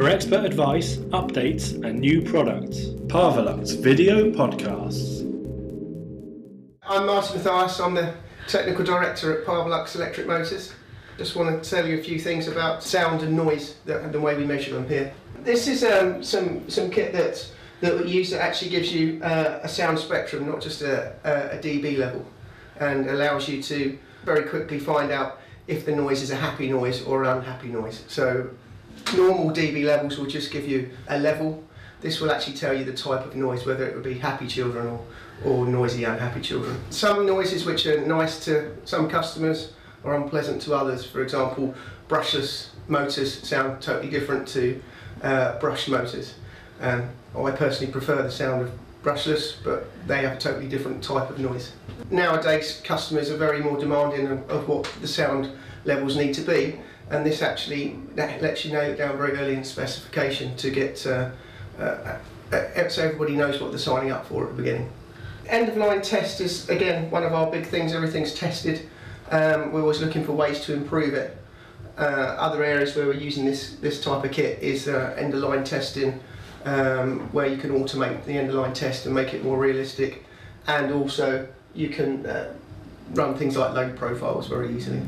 for expert advice, updates, and new products. Parvalux Video Podcasts. I'm Martin Mathias, I'm the Technical Director at Parvalux Electric Motors. Just want to tell you a few things about sound and noise, that, the way we measure them here. This is um, some, some kit that, that we use that actually gives you uh, a sound spectrum, not just a, a, a dB level, and allows you to very quickly find out if the noise is a happy noise or an unhappy noise. So normal dB levels will just give you a level. This will actually tell you the type of noise, whether it would be happy children or, or noisy unhappy children. Some noises which are nice to some customers are unpleasant to others. For example, brushless motors sound totally different to uh, brush motors. Um, I personally prefer the sound of brushless, but they have a totally different type of noise. Nowadays, customers are very more demanding of, of what the sound levels need to be, and this actually lets you it down very early in specification to get uh, uh, uh, so everybody knows what they're signing up for at the beginning. End of line test is again one of our big things. Everything's tested. Um, we're always looking for ways to improve it. Uh, other areas where we're using this this type of kit is uh, end of line testing, um, where you can automate the end of line test and make it more realistic, and also you can uh, run things like load profiles very easily.